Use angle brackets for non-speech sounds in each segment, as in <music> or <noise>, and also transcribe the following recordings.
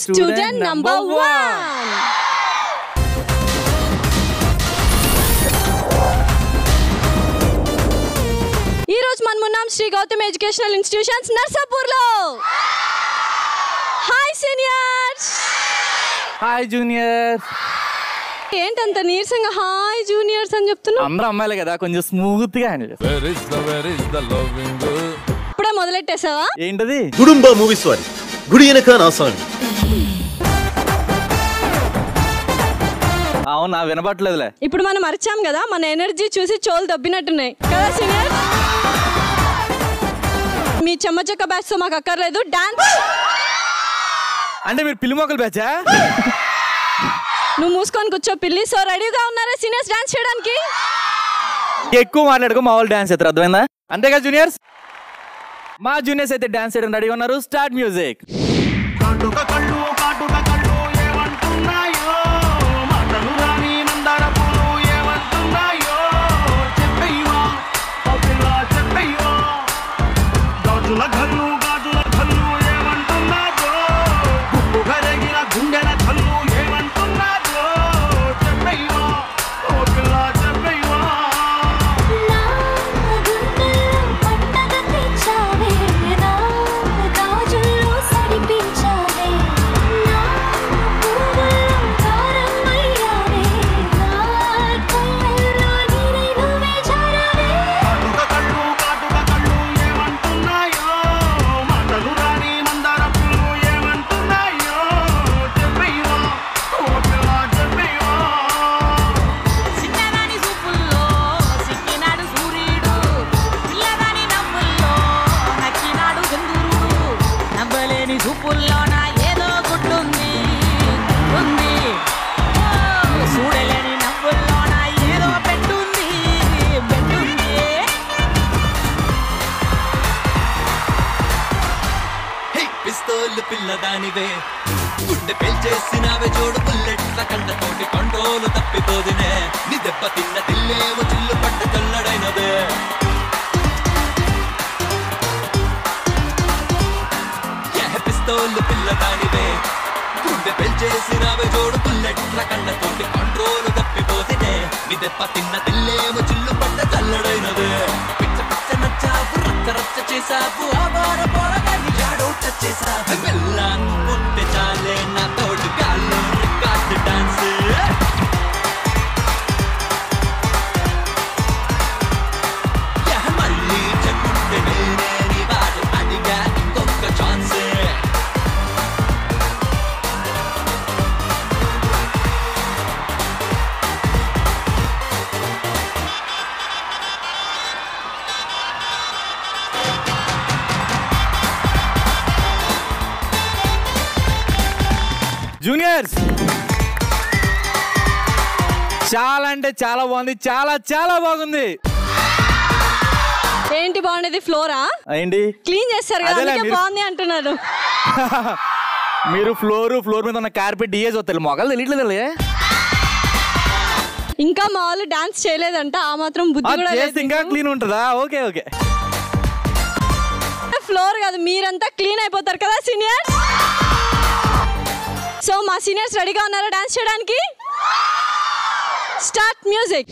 Student number one ఈ రోజు మనం ఉన్నాం శ్రీ గౌతమ్ ఎడ్యుకేషనల్ ఇన్స్టిట్యూషన్స్ నర్సాపూర్లో హాయ్ సీనియర్స్ హాయ్ జూనియర్ ఏంటంత నీరసంగా హాయ్ జూనియర్స్ అని చెప్తున్నావు? అందరూ అమ్మాయిలే కదా కొంచెం స్మూత్గా హ్యాండిల్ చేస్తారు Where is the where is the loving? ఇప్పుడే మొదలెట్టేసావా? ఏంటది? గుడుంబ మూవీస్ వారి. గుడి వెనక నా సాంగ్ అవునా వినపట్లేదులే ఇప్పుడు మనం అరిచాం కదా మన ఎనర్జీ చూసి చోలు దబ్బినట్టున్నాయి. కదా సీనియర్? మీ చెమ్మచక్క బ్యాచ్తో మాకు అక్కర్లేదు డాన్స్. అంటే మీరు పిల్లి మొక్కలు బ్యాచా? నువ్వు మూసుకొని కూర్చో పిల్లి. సో రెడీగా ఉన్నారా సీనియర్స్ డాన్స్ చేయడానికి? ఎక్కువ మాట్లాడుకో మా వాళ్ళు డాన్స్ చేస్తారు. అర్థమైందా? అంతేగా జూనియర్స్? మా జూనియర్స్ అయితే డాన్స్ చేయడం రెడీ ఉన్నారు. Start music. జూనియర్స్ చాలా అంటే చాలా బాగుంది. చాలా చాలా బాగుంది. ఏంటి బాగుండేది? ఫ్లోరా? ఏంటి? క్లీన్ చేస్తారు కదా అందుకే బాగుంది అంటున్నారు. <laughs> మీరు ఫ్లోర్ ఫ్లోర్ మీద ఉన్న కార్పెట్ డిఏ చూస్తారు మొగలు తెలియట్లేదు ఇంకా మా వాళ్ళు డాన్స్ చేయలేదంట ఆ మాత్రం బుద్ధి కూడా ఇంకా క్లీన్ ఉంటుందా? Okay okay. ఫ్లోర్ కాదు మీరంతా క్లీన్ అయిపోతారు కదా సీనియర్స్? సో మా సీనియర్స్ రెడీగా ఉన్నారా డాన్స్ చేయడానికి? స్టార్ట్ మ్యూజిక్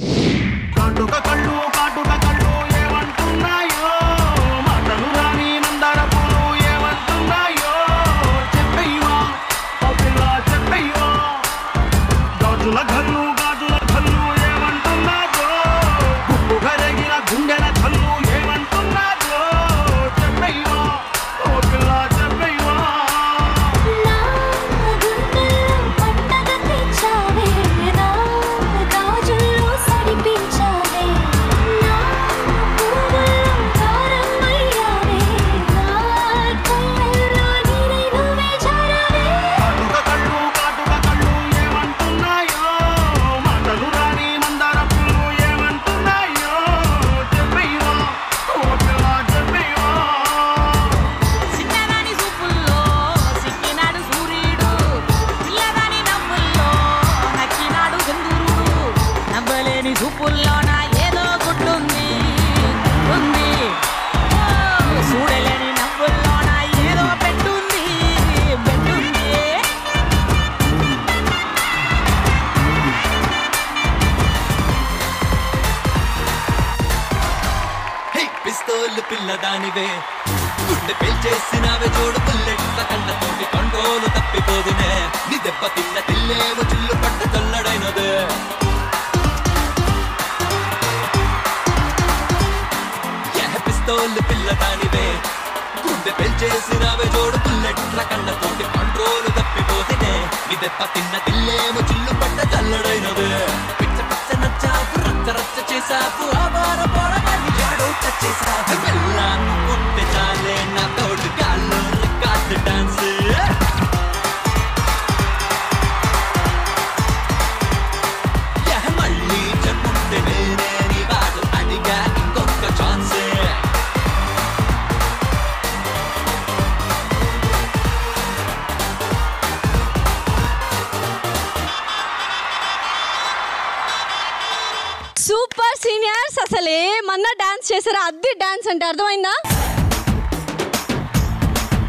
అది డాన్స్ అంటే అర్థమైందా?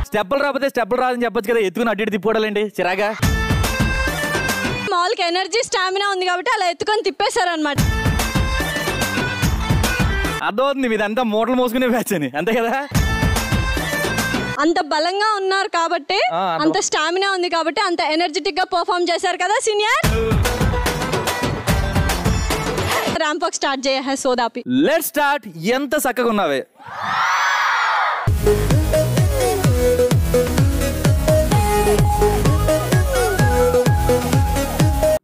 స్టెప్పులు రాకపోతే స్టెప్పులు రాదని చెప్పొచ్చు కదా ఎత్తుకుని అడ్డు ఇటు తిప్పుకోవడాలండి చిరాగా? మామూలుగా ఎనర్జీ స్టామినా ఉంది కాబట్టి అలా ఎత్తుకొని తిప్పేశారు అనమాట అర్థమవుతుంది మీదంతా మూటలు మోసుకునే బ్యాచ్ అని. అంతే కదా? అంత బలంగా ఉన్నారు కాబట్టి. అంత స్టామినా ఉంది కాబట్టి అంత ఎనర్జెటిక్గా పర్ఫామ్ చేశారు కదా సీనియర్? ర్యాంప్ వాక్ స్టార్ట్ చేయ సోదాపి లెట్ స్టార్ట్ ఎంత చక్కగా ఉన్నావే.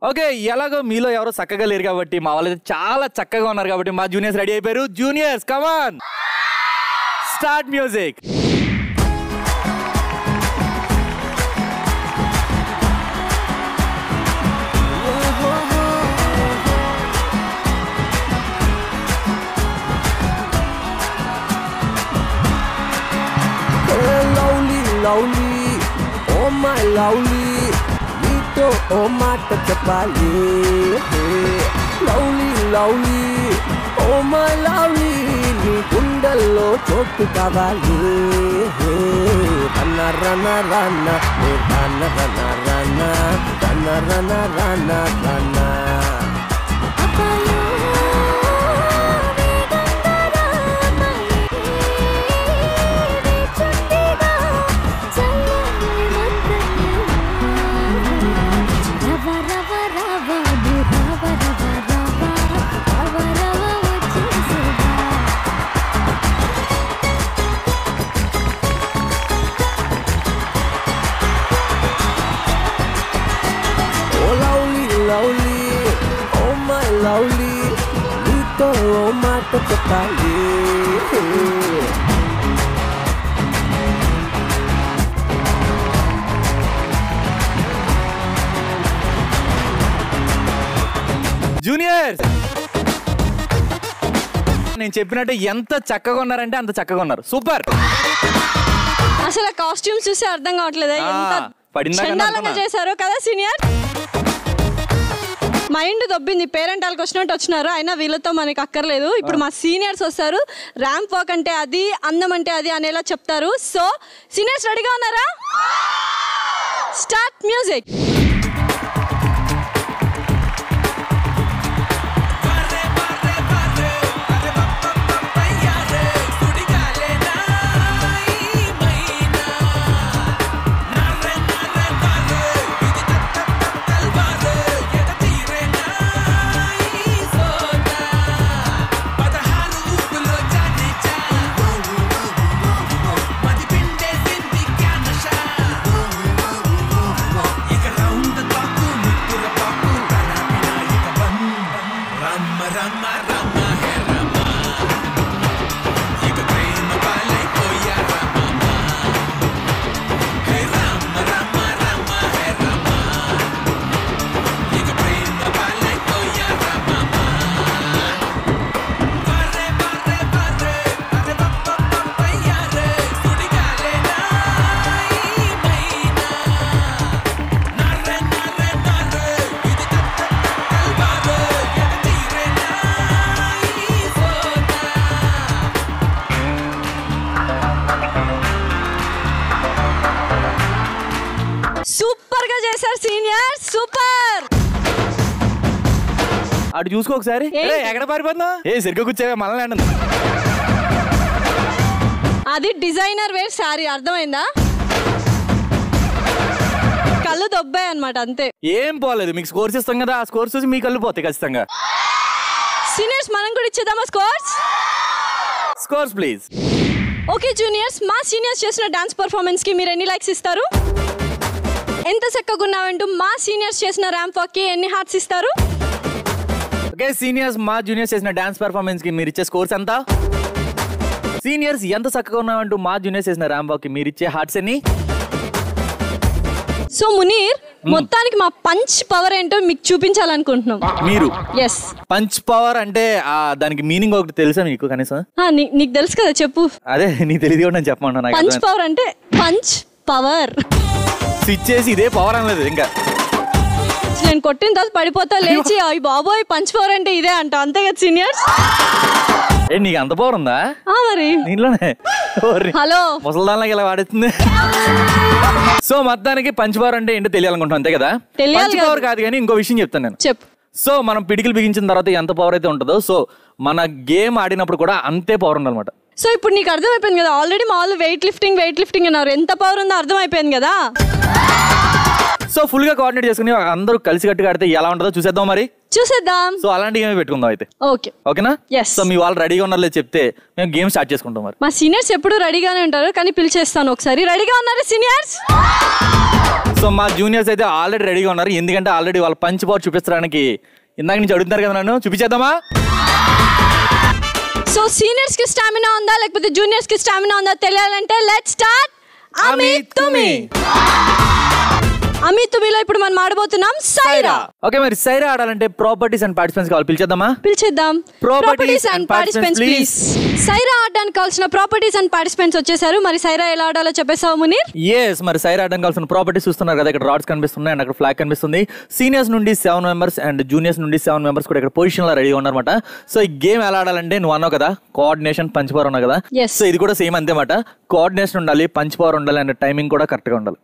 ఓకే ఎలాగో మీలో ఎవరో చక్కగా లేరు కాబట్టి మా వాళ్ళు చాలా చక్కగా ఉన్నారు కాబట్టి మా జూనియర్స్ రెడీ అయిపోయారు. Juniors come on start music lovely నీతో ఓ మాట చెప్పాలి lovely lovely oh my lovely నీ గుండెల్లో చోటు కావాలి రన్న రన్న రన్న ఏ రన్న రన్న రన్న రన్న రన్న రన్న రన్న జూనియర్స్! నేను చెప్పినట్టు ఎంత చక్కగా ఉన్నారంటే అంత చక్కగా ఉన్నారు. సూపర్! అసలు కాస్ట్యూమ్స్ చూసి అర్థం కావట్లేదు? పడిందా. చేశారు కదా సీనియర్? మైండ్ దొబ్బింది. పేరెంట్ వాళ్ళకి వచ్చినట్టు వచ్చినారు. అయినా వీళ్ళతో మనకి అక్కర్లేదు. ఇప్పుడు మా సీనియర్స్ వస్తారు. ర్యాంప్ వాక్ అంటే అది అందం అంటే అది అనేలా చెప్తారు. సో సీనియర్స్ రెడీగా ఉన్నారా? Start music. Super senior super! అటు చూసుకో ఒకసారి. ఎక్కడ పారిపోతున్నా ఏ సరిగ్గా కూర్చోవే మళ్ళీ అంటుంది. అది డిజైనర్ వేర్ సారీ అర్థమైందా? కళ్ళు దొబ్బాయి అనమాట అంతే. ఏం పోలేదు మీకు స్కోర్స్ ఇస్తాం కదా ఆ స్కోర్స్ చూసి మీ కళ్ళు పోతాయి ఖచ్చితంగా. సీనియర్స్ మనం కూడా ఇచ్చేద్దామా scores scores please okay juniors మా సీనియర్స్ చేసిన డాన్స్ పర్ఫార్మెన్స్కి మీరు ఎన్ని లైక్స్ ఇస్తారు? ఎంత చక్కగా ఉన్నామంటూ మా సీనియర్స్ చేసిన ర్యాంప్ వాక్కి ఎన్ని హార్ట్స్ ఇస్తారు? ఓకే సీనియర్స్ మా జూనియర్స్ చేసిన డాన్స్ పర్ఫార్మెన్స్కి మీరు ఇచ్చే స్కోర్స్ ఎంత? సీనియర్స్ ఎంత చక్కగా ఉన్నామంటూ మా జూనియర్స్ చేసిన ర్యాంప్కి మీరు ఇచ్చే హార్ట్స్ ఎన్ని? సో మునీర్ మొత్తానికి మా పంచ్ పవర్ ఏంటో మీకు చూపించాలనుకుంటున్నాం. మీరు? ఎస్ పంచ్ పవర్ అంటే దానికి మీనింగ్ ఒకటి తెలుసా మీకు కనీసం? నీకు తెలుసు కదా చెప్పు. అదే నీకు తెలియదు కూడా నేను చెప్పమన్నా నాకు పంచ్ పవర్ అంటే పంచ్ పవర్. స్విచ్ చేసి ఇదే పవర్ అనలేదు ఇంకా. నేను కొట్టిన తర్వాత పడిపోతా లేచి అయ్యి బాబోయ్ పంచ్ పవర్ అంటే ఇదే అంట. అంతే కదా సీనియర్స్ ఏ నీకు అంత పవర్ ఉందా? ఆ మరి. ఓర్రి. హలో. ముసలిదానికి ఇలా వాడుతుంది సో మొత్తానికి పంచ్ పవర్ అంటే ఏంటో తెలియాలనుకుంటున్నాను అంతే కదా? తెలియాలి పంచ్ పవర్ కాదు కానీ ఇంకో విషయం చెప్తాను నేను. చెప్పు. సో మనం పిడికిలు బిగించిన తర్వాత ఎంత పవర్ అయితే ఉంటుందో సో మన గేమ్ ఆడినప్పుడు కూడా అంతే పవర్ ఉండాలన్నమాట సో ఇప్పుడు నీకు అర్థమైపోయింది కదా ఆల్రెడీ మా వాళ్ళు వెయిట్ లిఫ్టింగ్ వెయిట్ లిఫ్టింగ్ అన్నారు. ఎంత పవర్ ఉందో అర్థమైపోయింది కదా? సో ఫుల్గా కోఆర్డినేట్ చేసుకుని అందరూ కలిసి కట్టుగా ఆడితే ఎలా ఉంటుందో చూసేద్దాం మరి. చూసేద్దాం. సో అలాంటి గేమ్ పెట్టుకుందాం అయితే. ఓకే. ఓకేనా? Yes. సో మీ వాళ్ళు రెడీగా ఉన్నారో లేదో చెప్తే మేము గేమ్ స్టార్ట్ చేసుకుంటాం మరి. మా సీనియర్స్ ఎప్పుడు రెడీగానే ఉంటారు కానీ పిలిచేస్తాను ఒకసారి. రెడీగా ఉన్నారు సీనియర్స్ సో మా జూనియర్స్ అయితే ఆల్రెడీ రెడీగా ఉన్నారు. ఎందుకంటే ఆల్రెడీ వాళ్ళ పంచ్ పవర్ చూపించడానికి ఇందాక నుంచి అడుగుతున్నారు కదా నన్ను. చూపించేద్దామా? సో సీనియర్స్కి స్టామినా ఉందా లేకపోతే జూనియర్స్కి స్టామినా ఉందా తెలియాలంటే లెట్ స్టార్ట్ అమిత్ తుమి. అమిత్ తుమిలో ఇప్పుడు మనం ఆడబోతున్నాం సైరా. ఓకే మరి సైరా ఆడాలంటే ప్రాపర్టీస్ అండ్ పార్టిసిపెంట్స్ కావాలి. పిలిచేద్దామా? పిలిచేద్దాం. Properties and participants, please. Sye Raa ఆడడానికి కావాల్సిన ప్రాపర్టీస్ అండ్ పార్టిసిపెంట్స్ వచ్చేసారు. మరి సైరా ఎలా ఆడాలో చెప్పేసావు మునీర్? ఎస్ మరి సైరా ఆడడానికి కావాల్సిన ప్రాపర్టీస్ చూస్తున్నారు కదా ఇక్కడ రాడ్స్ కనిపిస్తున్నాయి అండ్ అక్కడ ఫ్లాగ్ కనిపిస్తుంది. సీనియర్స్ నుండి సెవెన్ మెంబర్స్ అండ్ జూనియర్స్ నుండి సెవెన్ మెంబర్స్ కూడా ఇక్కడ పొజిషన్లో రెడీగా ఉన్నారన్నమాట. సో ఈ గేమ్ ఎలా ఆడాలంటే నువ్వు అన్నావు కదా కోఆర్డినేషన్ పంచ్ పవర్ ఉన్నావు కదా. సో ఇది కూడా సేమ్ అంతేమాట కోఆర్డినేషన్ ఉండాలి పంచ్ పవర్ ఉండాలి అండ్ టైమింగ్ కూడా కరెక్ట్గా ఉండాలి.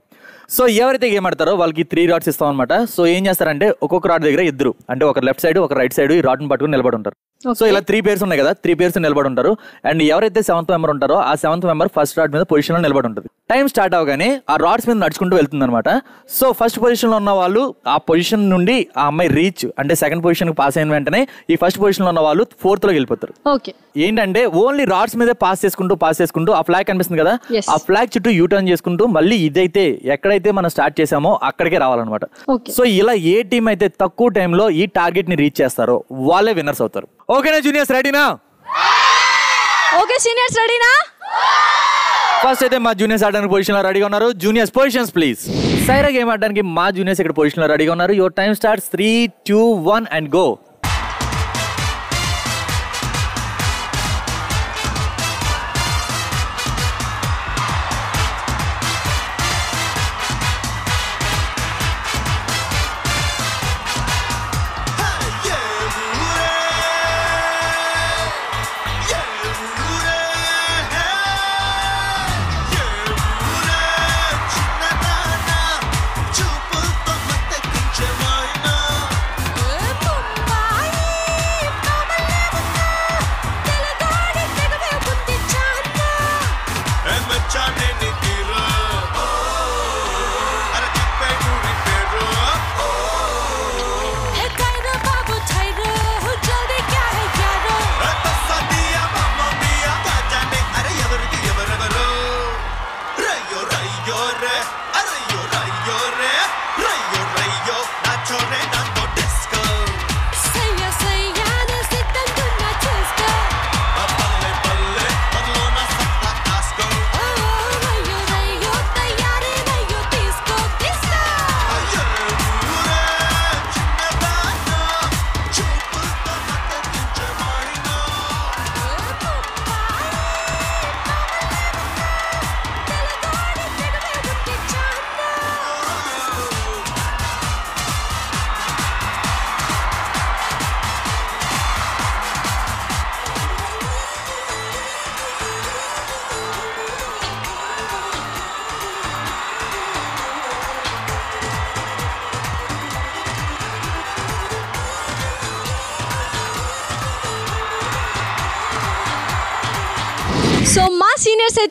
సో ఎవరైతే గేమ్ ఆడతారో వాళ్ళకి త్రీ రాడ్స్ ఇస్తాం అనమాట సో ఏం చేస్తారంటే ఒక్కొక్క రాడ్ దగ్గర ఇద్దరు. అంటే ఒక లెఫ్ట్ సైడ్ ఒక రైట్ సైడ్ ఈ రాడ్ని పట్టుకుని నిలబడి ఉంటారు. సో ఇలా త్రీ పేర్స్ ఉన్నాయి కదా త్రీ పేర్స్ నిలబడి ఉంటారు అండ్ ఎవరైతే సెవెంత్ మెంబర్ ఉంటారో ఆ సెవెంత్ మెంబర్ ఫస్ట్ రాడ్ మీద పొజిషన్లో నిలబడి ఉంటుంది టైం స్టార్ట్ అవగానే ఆ రాడ్స్ మీద నడుచుకుంటూ వెళ్తుంది అనమాట సో ఫస్ట్ పొజిషన్లో ఉన్న వాళ్ళు ఆ పొజిషన్ నుండి ఆ అమ్మాయి రీచ్ అంటే సెకండ్ పొజిషన్ పాస్ అయిన వెంటనే ఈ ఫస్ట్ పొజిషన్లో ఉన్న వాళ్ళు ఫోర్త్లోకి వెళ్ళిపోతారు. ఓకే ఏంటంటే ఓన్లీ రాడ్స్ మీదే పాస్ చేసుకుంటూ పాస్ చేసుకుంటూ ఆ ఫ్లాగ్ కనిపిస్తుంది కదా. ఆ ఫ్లాగ్ చుట్టూ యూ టర్న్ చేసుకుంటూ మళ్ళీ ఇదైతే ఎక్కడైతే మనం స్టార్ట్ చేసామో అక్కడికే రావాలన్నమాట. సో ఇలా ఏ టీం అయితే తక్కువ టైంలో ఈ టార్గెట్ని రీచ్ చేస్తారో వాళ్ళే విన్నర్స్ అవుతారు. ఓకేనా జూనియర్స్ రెడీనా? ఓకే సీనియర్స్ రెడీనా? ఫస్ట్ అయితే మా జూనియర్స్ ఆడడానికి పొజిషన్లో రెడీగా ఉన్నారు. Juniors positions please Sye Raa game ఆడడానికి మా జూనియర్స్ ఇక్కడ పొజిషన్లో రెడీగా ఉన్నారు. Your time starts three two one and go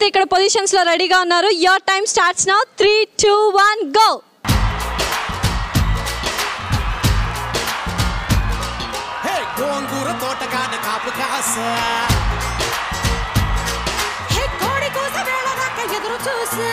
ఇక్కడ పొజిషన్స్లో రెడీగా ఉన్నారు. Your time starts now three two one go hey గోంగూర తోటకాడ కాపు కాస. హే కోడి కూస ఎదురు చూసా.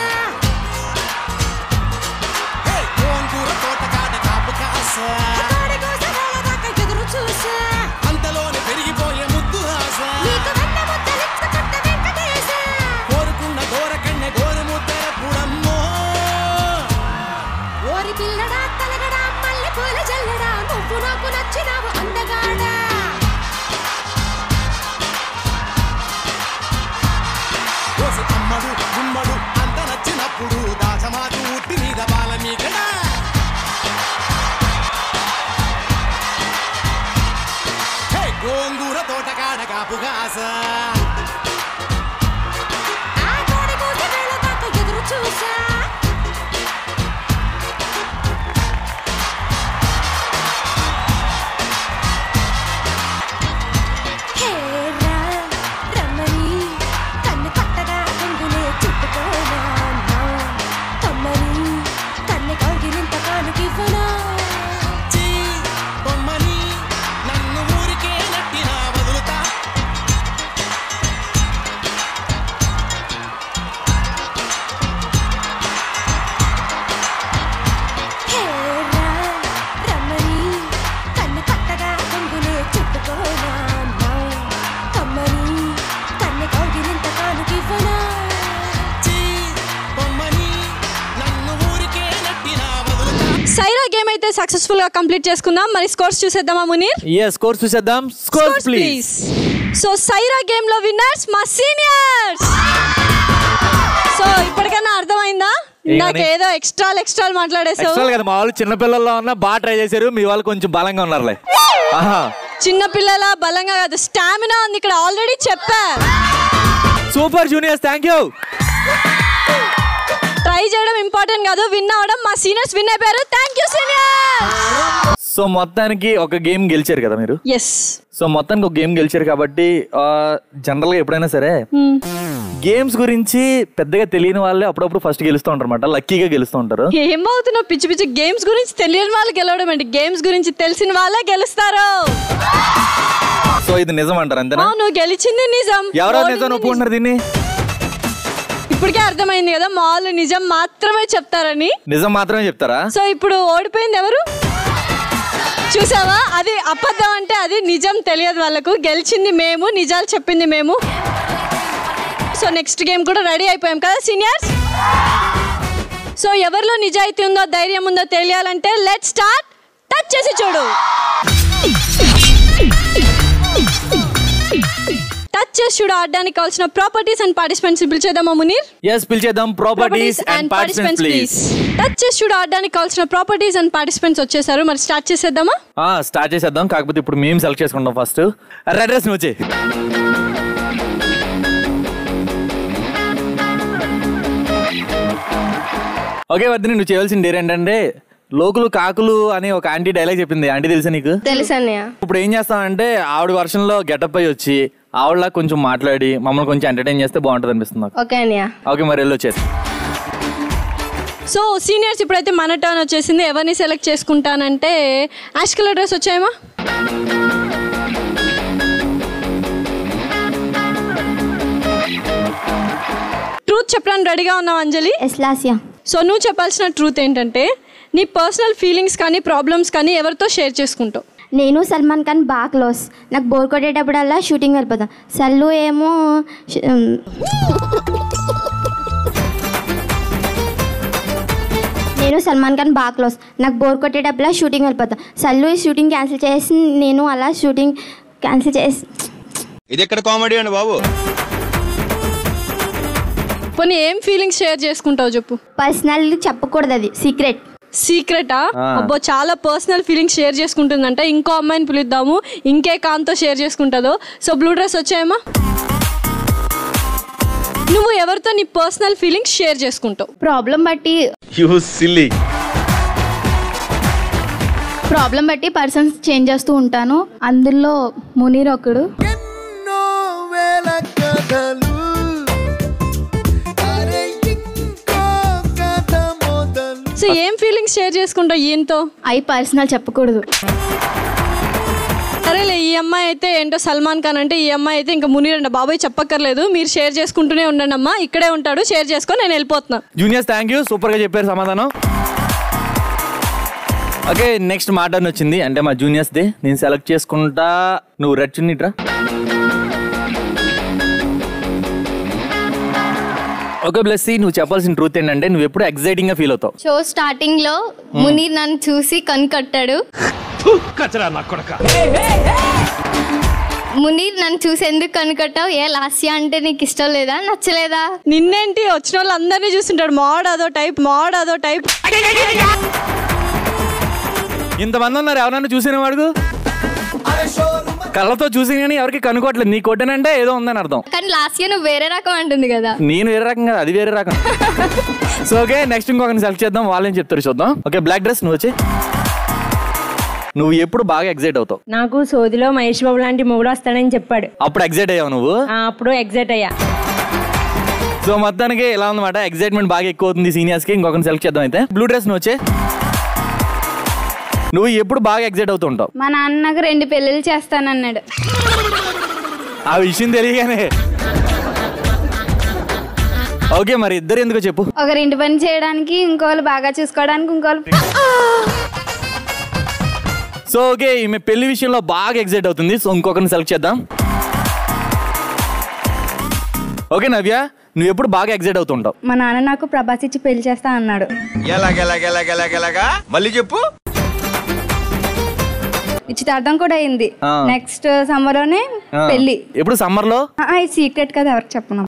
అయితే సక్సెస్ఫుల్గా కంప్లీట్ చేసుకుందాం. మరి స్కోర్స్ చూసేద్దామా మునీర్? ఏ స్కోర్స్ చూసేద్దాం. స్కోర్స్ ప్లీజ్ సో సైరా గేమ్లో విన్నర్స్ మా సీనియర్స్ సో ఇప్పటికైనా అర్థమైందా? నాకు ఏదో ఎక్స్ట్రా ఎక్స్ట్రా మాట్లాడేసావు ఎక్స్ట్రా కదా మా వాళ్ళు చిన్నపిల్లల్లో ఉన్న బాగా ట్రై చేశారు. మీ వాళ్ళు కొంచెం బలంగా ఉన్నారులే. చిన్న పిల్లల బలంగా కాదు స్టామినా ఉంది ఇక్కడ ఆల్రెడీ చెప్పా. Super juniors thank you try చేయడం ఇంపార్టెంట్ కాదు. విన్ అవడం మా సీనియర్స్ విన్ అయిపోయారు. థ్యాంక్ యూ సో మొత్తానికి ఒక గేమ్ గెలిచారు కదా మీరు? ఎస్ సో మొత్తానికి ఒక గేమ్ గెలిచారు కాబట్టి జనరల్గా ఎప్పుడైనా సరే గేమ్స్ గురించి పెద్దగా తెలియని వాళ్ళే అప్పుడప్పుడు ఫస్ట్ గెలుస్తూ ఉంటారు అనమాట లక్కీగా గెలుస్తూ ఉంటారు. ఏమవుతున్నావు పిచ్చి పిచ్చి గేమ్స్ గురించి తెలియని వాళ్ళు గెలవడం ఏంటి? గేమ్స్ గురించి తెలిసిన వాళ్ళే గెలుస్తారు. సో ఇది నిజం అంటారు అంతేనా? అవును గెలిచింది నిజం. ఎవరో నిజం ఒప్పుకుంటారు దీన్ని? ఇప్పటికే అర్థమైంది కదా మా వాళ్ళు నిజం మాత్రమే చెప్తారని. నిజం మాత్రమే చెప్తారా? సో ఇప్పుడు ఓడిపోయింది ఎవరు? చూసావా? అది అబద్ధం అంటే అది నిజం తెలియదు వాళ్ళకు. గెలిచింది మేము నిజాలు చెప్పింది మేము. సో నెక్స్ట్ గేమ్ కూడా రెడీ అయిపోయాం కదా సీనియర్స్ సో ఎవరిలో నిజాయితీ ఉందో ధైర్యం ఉందో తెలియాలంటే లెట్ స్టార్ట్ టచ్ చేసి చూడు. టచ్ చేసి చూడు ఆడడానికి కావాల్సిన ప్రాపర్టీస్ అండ్ పార్టిసిపెంట్స్ పిలిచేద్దామా Munir yes పిలిచేద్దాం properties and participants please touch చేసి చూడు ఆడడానికి కావాల్సిన ప్రాపర్టీస్ అండ్ పార్టిసిపెంట్స్ వచ్చేసారు. మరి స్టార్ట్ చేసేద్దామా? స్టార్ట్ చేసేద్దాం. కాకపోతే ఇప్పుడు మేము సెలెక్ట్ చేసుకుంటాం ఫస్ట్ రెడ్ డ్రెస్ నువ్వు వచ్చి ఓకే వర్ధిని నువ్వు చేయాల్సిన డేర్ ఏంటంటే లోకులు కాకులు అని ఒక ఆంటీ డైలాగ్ చెప్పింది. ఆంటీ తెలుసా నీకు? తెలుసు ఇప్పుడు ఏం చేస్తామంటే ఆవిడ వర్షంలో గెటప్ అయి వచ్చి ఆవిడలా కొంచెం మాట్లాడి మమ్మల్ని కొంచెం ఎంటర్టైన్ చేస్తే బాగుంటుంది అనిపిస్తుంది ఓకే అన్నయ్య ఓకే మరి వెళ్ళి వచ్చేసి సో సీనియర్స్ ఇప్పుడైతే మన టర్న్ వచ్చేసింది. ఎవరిని సెలెక్ట్ చేసుకుంటానంటే యాష్ కలర్ డ్రెస్ వచ్చాయేమా ట్రూత్ చెప్పడానికి రెడీగా ఉన్నావు అంజలి? ఎస్లాసియా సో నువ్వు చెప్పాల్సిన ట్రూత్ ఏంటంటే నీ పర్సనల్ ఫీలింగ్స్ కానీ ప్రాబ్లమ్స్ కానీ ఎవరితో షేర్ చేసుకుంటావు? నేను సల్మాన్ ఖాన్ బాగా క్లోజ్ నాకు బోర్ కొట్టేటప్పుడల్లా షూటింగ్ వెళ్ళిపోతాం. సల్లు ఏమో నేను సల్మాన్ ఖాన్ బాగా క్లోజ్ నాకు బోర్ కొట్టేటప్పుడల్లా షూటింగ్ వెళ్ళిపోతాం. సల్లు ఈ షూటింగ్ క్యాన్సిల్ చేసి నేను అలా షూటింగ్ క్యాన్సిల్ చేసి ఇది ఎక్కడ కామెడీ అండి బాబు? పోనీ ఏం ఫీలింగ్స్ షేర్ చేసుకుంటావు చెప్పు? పర్సనల్ చెప్పకూడదు అది. సీక్రెట్ సీక్రెటా. అబ్బో చాలా పర్సనల్ ఫీలింగ్స్ షేర్ చేసుకుంటుందంట. ఇంకో అమ్మాయిని పిలుద్దాము. ఇంకే కాంతో షేర్ చేసుకుంటుందో. సో బ్లూ డ్రెస్ వచ్చాయమ్మా నువ్వు ఎవరితో నీ పర్సనల్ ఫీలింగ్స్ షేర్ చేసుకుంటావు? ప్రాబ్లం బట్టి యూ సిల్లీ. ప్రాబ్లం బట్టి పర్సన్స్ చేంజ్ చేస్తూ ఉంటాను. అందులో మునీర్ ఒకడు. ఎన్నో వేల కథలు సో ఏం ఫీలింగ్స్ షేర్ చేసుకుంటావు ఈయనతో? అవి పర్సనల్ చెప్పకూడదు. సరేలే ఈ అమ్మాయి అయితే ఏంటో సల్మాన్ ఖాన్ అంటే ఈ అమ్మాయి అయితే ఇంకా మునీరండి బాబాయ్ చెప్పక్కర్లేదు. మీరు షేర్ చేసుకుంటూనే ఉండండి అమ్మా. ఇక్కడే ఉంటాడు షేర్ చేసుకొని నేను వెళ్ళిపోతున్నా. జూనియర్స్ థ్యాంక్ యూ సూపర్గా చెప్పారు సమాధానం. ఓకే నెక్స్ట్ మాట వచ్చింది అంటే మా జూనియర్స్ ది. నేను సెలెక్ట్ చేసుకుంటా. నువ్వు రెడ్ చున్నీట్రా. ఓకే బ్లెస్సీ నువ్వు చెప్పాల్సిన ట్రూత్ ఏంటంటే నువ్వు ఎప్పుడు ఎక్సైటింగ్గా ఫీల్ అవుతావు. షో స్టార్టింగ్లో మునీర్ నన్ను చూసి కనికట్టాడు కచరా నా కొడక. మునీర్ నన్ను చూసి ఎందుకు కనికట్టావు ఏ లాస్యా అంటే నీకు ఇష్టం లేదా? నచ్చలేదా? నిన్నేంటి? వచ్చిన వాళ్ళు అందరినీ చూస్తుంటాడు. మాడ్ అదో టైప్ మాడ్ అదో టైప్. ఇంతమంది ఉన్నారు ఎవరన్నా చూసిన వాడు కళ్ళతో చూసి కానీ ఎవరికి కనుకోవట్లేదు. నీ కొట్టనంటే ఏదో ఉందని అర్థం. కానీ లాస్యా నువ్వు వేరే రకం అంటుంది కదా. నేను వేరే రకం కదా అది వేరే రకం. సో ఓకే నెక్స్ట్ ఇంకొకరిని సెలెక్ట్ చేద్దాం వాళ్ళేం చెప్తారు చూద్దాం. ఓకే బ్లాక్ డ్రెస్ నువ్వు వచ్చి. నువ్వు ఎప్పుడు బాగా ఎగ్జైట్ అవుతావు? నాకు సోదిలో మహేష్ బాబు లాంటి మొగుడు వస్తాడని చెప్పాడు. అప్పుడు ఎగ్జైట్ అయ్యావు నువ్వు? అప్పుడు ఎగ్జైట్ అయ్యా. సో మొత్తానికి ఎలా ఉందన్నమాట? ఎగ్జైట్మెంట్ బాగా ఎక్కువ అవుతుంది సీనియర్స్కి. ఇంకొకరిని సెలెక్ట్ చేద్దాం అయితే. బ్లూ డ్రెస్ నువ్వు వచ్చే. నువ్వు ఎప్పుడు బాగా ఎగ్జైట్ అవుతూ ఉంటావు మా నాన్న నాకు రెండు పెళ్ళిళ్ళు చేస్తానన్నాడు. ఆ విషయం తెలియగానే. ఓకే మరి ఇద్దరు ఎందుకో చెప్పు. ఒకరి ఇంటి పని చేయడానికి ఇంకోళ్ళు బాగా చూసుకోవడానికి ఇంకోళ్ళు. సో ఓకే ఈమె పెళ్ళి విషయంలో బాగా ఎగ్జైట్ అవుతుంది. సో ఇంకొకరిని సెలెక్ట్ చేద్దాం. ఓకే నవ్య నువ్వు ఎప్పుడు బాగా ఎగ్జైట్ అవుతుంటావు? మా నాన్న నాకు ప్రభాస్ ఇచ్చి పెళ్ళి చేస్తా అన్నాడు. ఎలాగెలాగెలాగెలాగెలాగా మళ్ళీ చెప్పు. నిశ్చితార్థం కూడా అయింది. నెక్స్ట్ సమ్మర్లోనే. పెళ్ళి ఎప్పుడు సమ్మర్లో? సీక్రెట్ కదా ఎవరికి చెప్పను.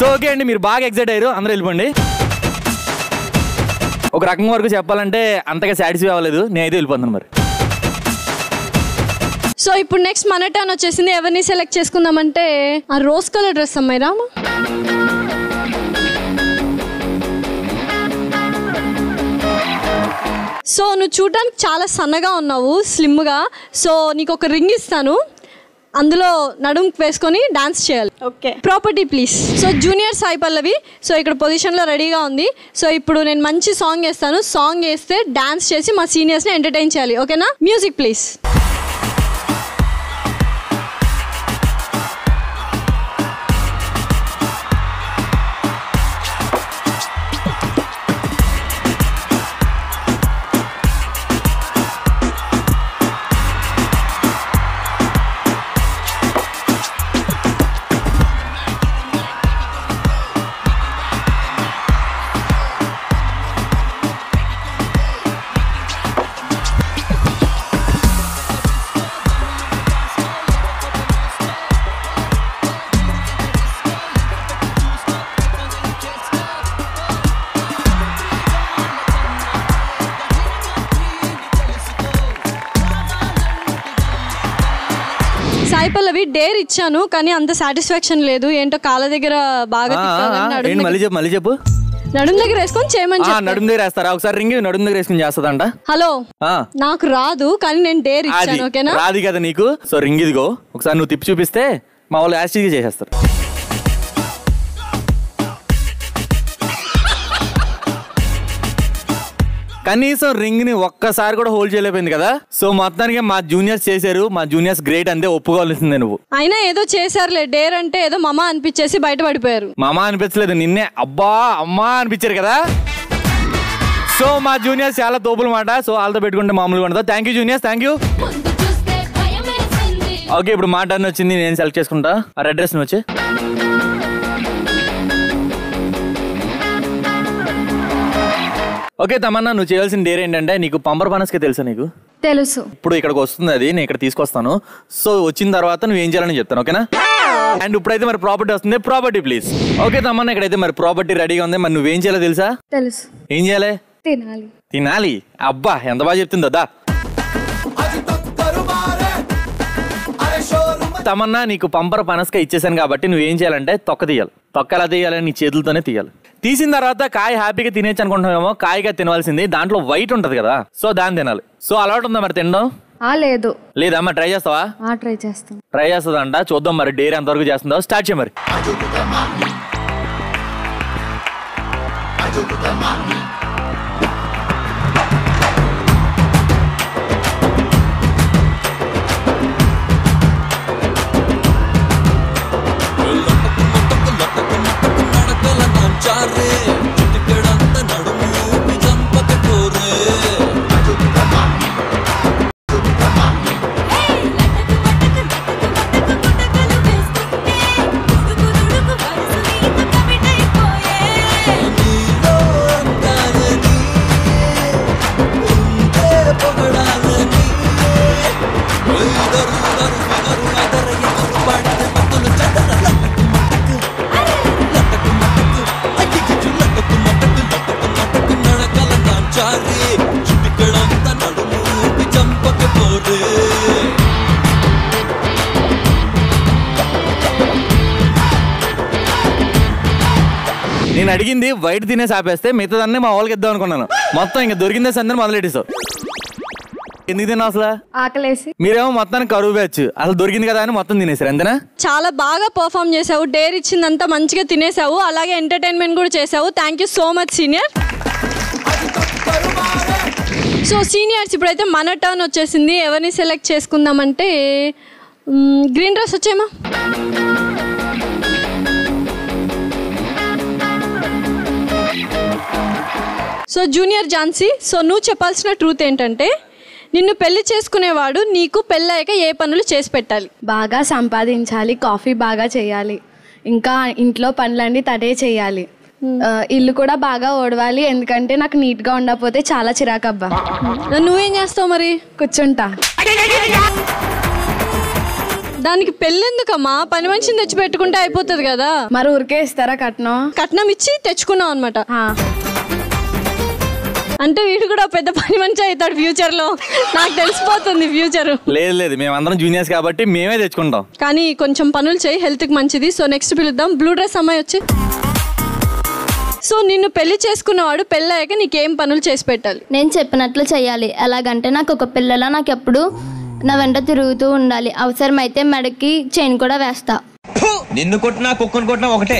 సో ఓకే అండి మీరు బాగా ఎగ్జైట్ అయ్యారు. అందరూ వెళ్ళిపోండి. ఒక రకం వరకు చెప్పాలంటే అంతగా సాటిస్ఫై అవ్వలేదు. నేనైతే వెళ్ళిపోతాను మరి. సో ఇప్పుడు నెక్స్ట్ మన టర్న్ వచ్చేసింది. ఎవరిని సెలెక్ట్ చేసుకుందామంటే ఆ రోజ్ కలర్ డ్రెస్ అమ్మాయి రామా? సో నువ్వు చూడడానికి చాలా సన్నగా ఉన్నావు స్లిమ్గా సో నీకు ఒక రింగ్ ఇస్తాను. అందులో నడుం వేసుకొని డాన్స్ చేయాలి. Okay property please so junior Sai Pallavi so ఇక్కడ పొజిషన్లో రెడీగా ఉంది. సో ఇప్పుడు నేను మంచి సాంగ్ వేస్తాను. సాంగ్ వేస్తే డాన్స్ చేసి మా సీనియర్స్ని ఎంటర్టైన్ చేయాలి. ఓకేనా మ్యూజిక్ ప్లీజ్ డేర్ ఇచ్చాను కానీ అంత సాటిస్ఫాక్షన్ లేదు. ఏంటో కాళ్ళ దగ్గర బాగా కానీ నడుం ఏంటి మళ్ళీ దగ్గర- చెప్పు మళ్ళీ చెప్పు. నడుం దగ్గర వేసుకొని చేయమని ఆ, చెప్పాను. నడుము దగ్గర వేస్తారా? ఒకసారి రింగ్ నడుము దగ్గర వేసుకుని చేస్తుందంట. హలో ఆ, నాకు రాదు కానీ నేను డేర్ అది ఇచ్చాను ఓకేనా? రాదు కదా నీకు? సో రింగ్ ఇదిగో ఒకసారి నువ్వు తిప్పి చూపిస్తే మా వాళ్ళు యాస్టీగా చేసేస్తారు. కనీసం రింగ్ని ఒక్కసారి కూడా హోల్డ్ చేయలేకపోయింది కదా. సో మొత్తానికి మా జూనియర్స్ చేశారు. మా జూనియర్స్ గ్రేట్ అంతే ఒప్పుకోవాల్సిందే నువ్వు. అయినా ఏదో చేశారులే డేర్ అంటే ఏదో మమ అనిపించేసి బయట పడిపోయారు. మామ అనిపించలేదు నిన్నే అబ్బా అమ్మా అనిపించారు కదా. సో మా జూనియర్స్ చాలా తోపులు మాట. సో వాళ్ళతో పెట్టుకుంటే మామూలుగా ఉండదు. Thank you juniors thank you okay ఇప్పుడు మా టర్న్ వచ్చింది నేను సెలెక్ట్ చేసుకుంటా. ఆ రెడ్ డ్రెస్ వచ్చి. ఓకే తమన్నా నువ్వు చేయాల్సిన డేర్ ఏంటంటే నీకు పంపర్ పనస్కే తెలుసా నీకు? తెలుసు. ఇప్పుడు ఇక్కడికి వస్తుంది అది నేను ఇక్కడ తీసుకొస్తాను. సో వచ్చిన తర్వాత నువ్వు ఏం చేయాలని చెప్తాను ఓకేనా? అండ్ ఇప్పుడైతే మరి ప్రాపర్టీ వస్తుంది ప్రాపర్టీ ప్లీజ్. ఓకే తమన్నా ఇక్కడైతే మరి ప్రాపర్టీ రెడీగా ఉంది మరి నువ్వేం చేయాలో తెలుసా? తెలుసు. ఏం చేయాలి? తినాలి. తినాలి. అబ్బా ఎంత బాగా చెప్తుందో తమన్నా నీకు పంపర పనసక ఇచ్చేసాను కాబట్టి నువ్వేం చేయాలంటే తొక్క తీయాలి. తొక్క ఎలా తీయాలి? నీ చేతులతోనే తీయాలి. తీసిన తర్వాత కాయ హ్యాపీగా తినేచ్చు అనుకుంటున్నామేమో కాయగా తినవలసింది దాంట్లో వైట్ ఉంటది కదా సో దాన్ని తినాలి. సో అలవాటు ఉందా మరి తినడం? ఆ లేదు. లేదా మరి ట్రై చేస్తావా? ట్రై చేస్తాం ట్రై చేస్తుందంట చూద్దాం మరి డేర్ ఎంతవరకు చేస్తుందో. స్టార్ట్ చేయ మరి. चारे అడిగింది వైట్ తినేసి ఆపేస్తే మిగతాదన్నీ మా వాళ్ళకి ఇద్దాం అనుకున్నాను. మొత్తం ఇంకా దొరికిందే సందని మొదలెట్టేసావు ఎందుకు తిన్నావు అసలు? ఆకలేసి. మీరేమో మొత్తానికి కరువు బ్యాచ్. అసలు దొరికింది కదా అని మొత్తం తినేసారు అంతేనా? చాలా బాగా పర్ఫామ్ చేసావు. డేర్ ఇచ్చిందంతా మంచిగా తినేసావు. అలాగే ఎంటర్టైన్మెంట్ కూడా చేసావు. Thank you so much senior so seniors ఇప్పుడైతే మన టర్న్ వచ్చేసింది. ఎవరిని సెలెక్ట్ చేసుకుందామంటే గ్రీన్ డ్రెస్ వచ్చేమా సో జూనియర్ ఝాన్సీ సో నువ్వు చెప్పాల్సిన ట్రూత్ ఏంటంటే నిన్ను పెళ్ళి చేసుకునేవాడు నీకు పెళ్ళయ్యాక ఏ పనులు చేసి పెట్టాలి? బాగా సంపాదించాలి కాఫీ బాగా చేయాలి ఇంకా ఇంట్లో పనులన్నీ తడే చేయాలి. ఇల్లు కూడా బాగా ఓడవాలి ఎందుకంటే నాకు నీట్గా ఉండకపోతే చాలా చిరాకబ్బా. నువ్వేం చేస్తావు మరి? కూర్చుంటా. దానికి పెళ్ళెందుకమ్మా? పని మనిషిని తెచ్చి పెట్టుకుంటే అయిపోతుంది కదా. మరి ఊరికే ఇస్తారా కట్నం? కట్నం ఇచ్చి తెచ్చుకున్నావు అనమాట అంటే వీడు కూడా పెద్ద పని మనిషి అవుతాడు ఫ్యూచర్లో. నాకు తెలిసిపోతుంది ఫ్యూచర్ లేదు లేదు మేమందరం జూనియర్స్ కాబట్టి మేమే తెచ్చుకుంటాం. కానీ కొంచెం పనులు చేయి హెల్త్కి మంచిది. సో నెక్స్ట్ పిలుద్దాం. బ్లూ డ్రెస్ అమ్మాయి వచ్చి. సో నిన్ను పెళ్ళి చేసుకున్నవాడు పెళ్ళయ్యాక నీకేం పనులు చేసి పెట్టాలి? నేను చెప్పినట్లు చేయాలి ఎలాగంటే నాకు ఒక పిల్లలా నాకు ఎప్పుడు నా వెంట తిరుగుతూ ఉండాలి. అవసరమైతే మెడకి చైన్ కూడా వేస్తా. నిన్ను కొట్టినా కుక్కను కొట్టినా ఒకటే.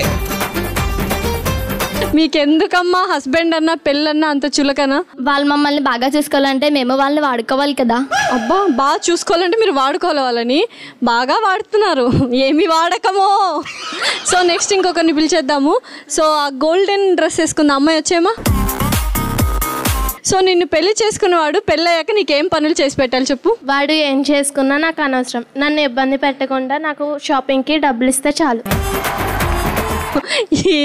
మీకెందుకమ్మా హస్బెండ్ అన్నా పెళ్ళన్నా అంత చులకనా? వాళ్ళు మమ్మల్ని బాగా చూసుకోవాలంటే మేము వాళ్ళని వాడుకోవాలి కదా. అబ్బా బాగా చూసుకోవాలంటే మీరు వాడుకోవాలి వాళ్ళని. బాగా వాడుతున్నారు. ఏమి వాడకమో. సో నెక్స్ట్ ఇంకొకరిని పిలిచేద్దాము. సో ఆ గోల్డెన్ డ్రెస్ వేసుకున్న అమ్మాయి వచ్చేమా సో నిన్ను పెళ్ళి చేసుకున్నవాడు పెళ్ళయ్యాక నీకేం పనులు చేసి పెట్టాలి చెప్పు. వాడు ఏం చేసుకున్నా నాకు అనవసరం. నన్ను ఇబ్బంది పెట్టకుండా నాకు షాపింగ్కి డబ్బులు ఇస్తే చాలు.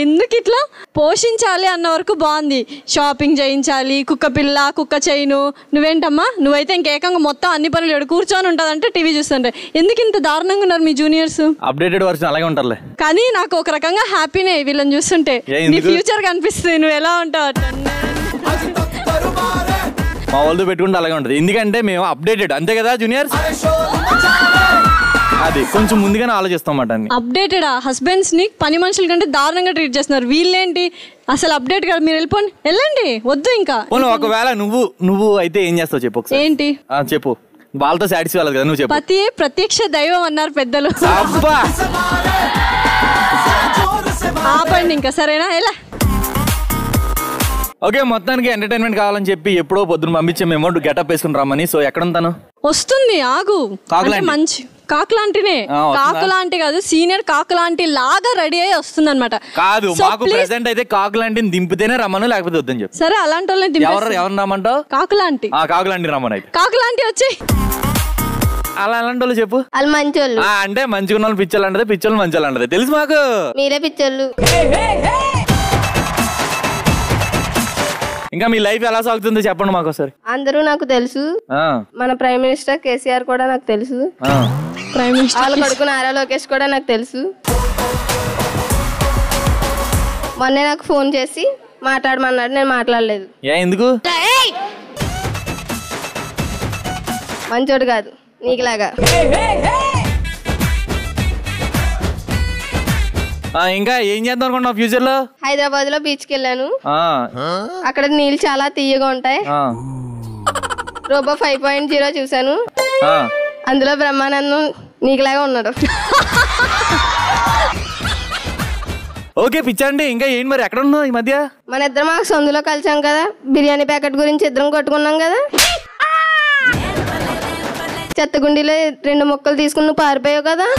ఎందుకు ఇట్లా పోషించాలి అన్న వరకు బాగుంది. షాపింగ్ చేయించాలి కుక్క పిల్ల కుక్క చైను. నువ్వేంటమ్మా? నువ్వైతే ఇంకేకంగా మొత్తం అన్ని పనులు ఇక్కడ కూర్చొని ఉంటుందంటే టీవీ చూస్తుంటే. ఎందుకు ఇంత దారుణంగా ఉన్నారు మీ జూనియర్స్ అప్డేటెడ్ వర్షన్ అలాగే ఉంటారులే. కానీ నాకు ఒక రకంగా హ్యాపీనే వీళ్ళని చూస్తుంటే. నీ? ఫ్యూచర్ కనిపిస్తుంది నువ్వు ఎలా ఉంటావు. మా వాళ్ళతో పెట్టుకుంటే అలాగే ఉంటుంది. ఎందుకంటే మేము అప్డేటెడ్ అంతే కదా జూనియర్స్ అది కొంచెం ముందుగానే ఆలోచిస్తాం అన్నమాట అన్ని. అప్డేటెడ్ హస్బెండ్స్ని పని మనుషుల కంటే దారుణంగా ట్రీట్ చేస్తున్నారు. వీళ్ళేంటి? అసలు అప్డేట్ కాదు మీరు వెళ్ళిపోండి. వెళ్ళండి వద్దు ఇంకా. ఒకవేళ నువ్వు నువ్వు అయితే ఏం చేస్తావు చెప్పు ఏంటి? ఆ, చెప్పు. వాళ్ళతో సాటిస్ఫై అవ్వాలి కదా నువ్వు చెప్పు. పతియే ప్రత్యక్ష దైవం అన్నారు పెద్దలు. ఆపండి ఇంకా సరేనా? ఎలా? ఓకే మొత్తానికి ఎంటర్టైన్మెంట్ కావాలని చెప్పి ఎప్పుడో పొద్దున పంపించే మేము. గెటప్ వేసుకుని రమ్మని. సో ఎక్కడ ఉంటాను వస్తుంది ఆగు. కాకులాంటి. అంటే మంచి కాకులాంటినే? కాకులాంటి కాదు సీనియర్ కాకులాంటి లాగా రెడీ అయ్యి వస్తుంది అనమాట కాదు మాకు ప్రెసెంట్ అయితే కాకు లాంటిని దింపితేనే రమ్మను లేకపోతే వద్దని చెప్పు. సరే అలాంటి వాళ్ళని ఎవరు. ఎవరు రమ్మంటావు? కాకులాంటి. ఆ కాకు లాంటి రమ్మని అయితే. కాకులాంటి వచ్చి. అలా అలాంటి వాళ్ళు చెప్పు. వాళ్ళు మంచోళ్ళు. ఆ, అంటే మంచిగా ఉన్న వాళ్ళు పిచ్చోళ్ళు అంటది పిచ్చోళ్ళు మంచి వాళ్ళు అంటది. తెలుసు మాకు? మీరే పిచ్చోళ్ళు. ఇంకా మీ లైఫ్ ఎలా సాగుతుందో చెప్పండి మాకు ఒకసారి. అందరూ నాకు తెలుసు. ఆ, మన ప్రైమ్ మినిస్టర్ కేసీఆర్ కూడా నాకు తెలుసు. ఆ. ప్రైమ్ వాళ్ళ కొడుకు నారా లోకేష్ కూడా నాకు తెలుసు. మొన్నే నాకు ఫోన్ చేసి మాట్లాడమన్నాడు నేను మాట్లాడలేదు. ఏ ఎందుకు? మంచోడు కాదు నీకులాగా. ఇంకా ఏం చేద్దాం అనుకుంటున్నావు ఫ్యూచర్లో? హైదరాబాద్లో బీచ్కి వెళ్ళాను. ఆ, అక్కడ నీళ్ళు చాలా తీయగా ఉంటాయి. ఆ, రోబో ఫైవ్ పాయింట్ జీరో చూశాను. ఆ. అందులో బ్రహ్మానందం నీకులాగా ఉన్నాడు. ఓకే పిచ్చండి ఇంకా ఏంటి మరి? ఎక్కడ ఉన్నావు ఈ మధ్య? మన ఇద్దరం మాకు సందులో కలిసాం కదా. బిర్యానీ ప్యాకెట్ గురించి ఇద్దరం కొట్టుకున్నాం కదా. చెత్తగుండిలో రెండు ముక్కలు తీసుకుని నువ్వు పారిపోయావు కదా.